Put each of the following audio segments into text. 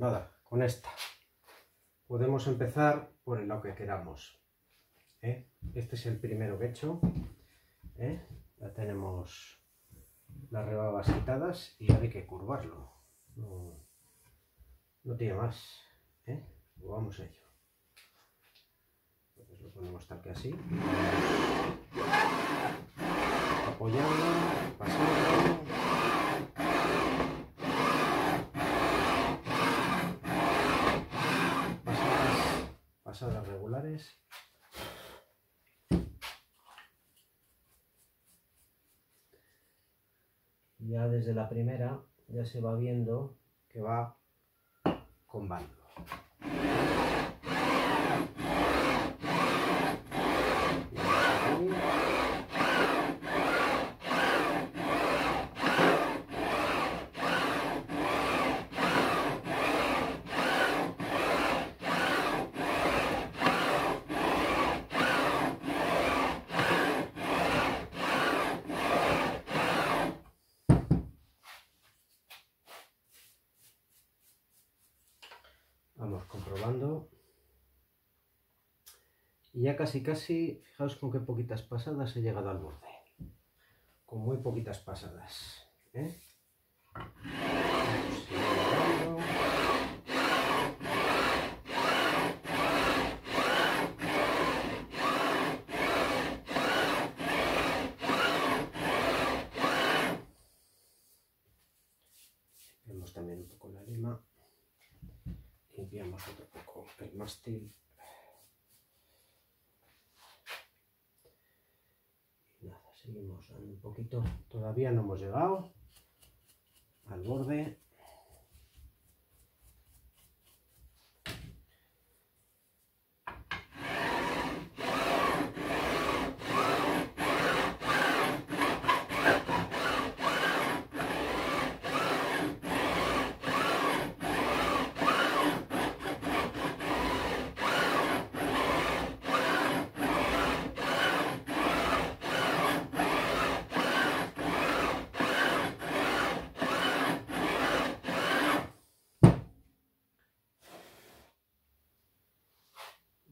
Nada, con esta. Podemos empezar por el que queramos. ¿eh? Este es el primero que he hecho. ¿eh? Ya tenemos las rebabas quitadas y ahora hay que curvarlo. No, no tiene más. ¿eh? Pues vamos a ello. Entonces lo ponemos tal que así. Apoyando, pasando. Pasadas, regulares. Ya desde la primera ya se va viendo que va con bando. Vamos comprobando. Y ya casi casi, fijaos con qué poquitas pasadas he llegado al borde. Con muy poquitas pasadas. ¿eh? Vemos también un poco la lima limpiamos otro poco el mástil y nada, seguimos. Dando un poquito todavía no hemos llegado al borde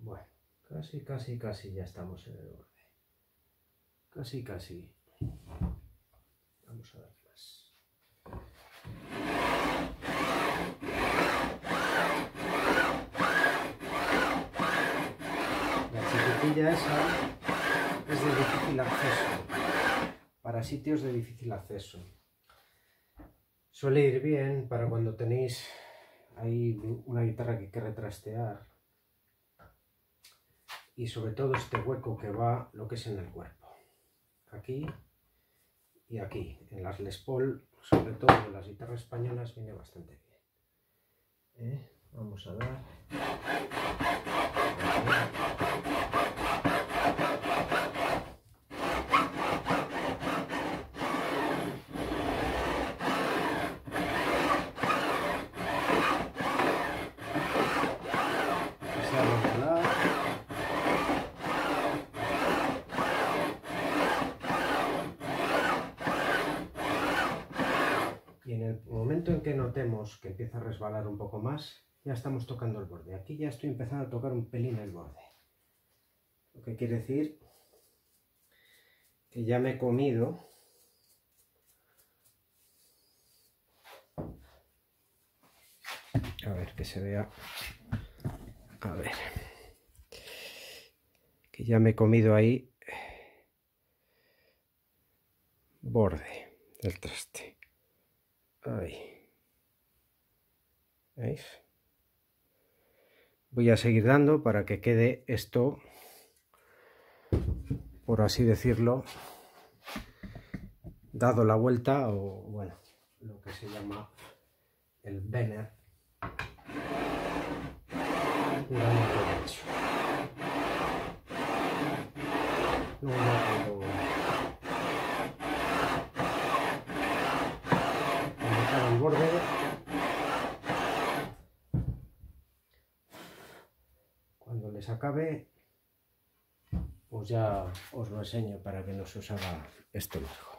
Bueno, casi, casi, casi ya estamos en el borde. Casi, casi. Vamos a dar más. La chiquitilla esa es de difícil acceso. Para sitios de difícil acceso. Suele ir bien para cuando tenéis ahí una guitarra que hay que retrastear y sobre todo este hueco que va lo que es en el cuerpo. Aquí y aquí. En las Les Paul, sobre todo en las guitarras españolas, viene bastante bien. ¿Eh? Vamos a dar. Y en el momento en que notemos que empieza a resbalar un poco más, ya estamos tocando el borde. Aquí ya estoy empezando a tocar un pelín el borde. Lo que quiere decir que ya me he comido a ver que se vea a ver que ya me he comido ahí borde del traste Ahí. ¿Veis? Voy a seguir dando para que quede esto, por así decirlo, dado la vuelta o, bueno, lo que se llama el. Luego ya cuando cuando acabe el borde les acabe pues ya os lo enseño para que no se os haga esto largo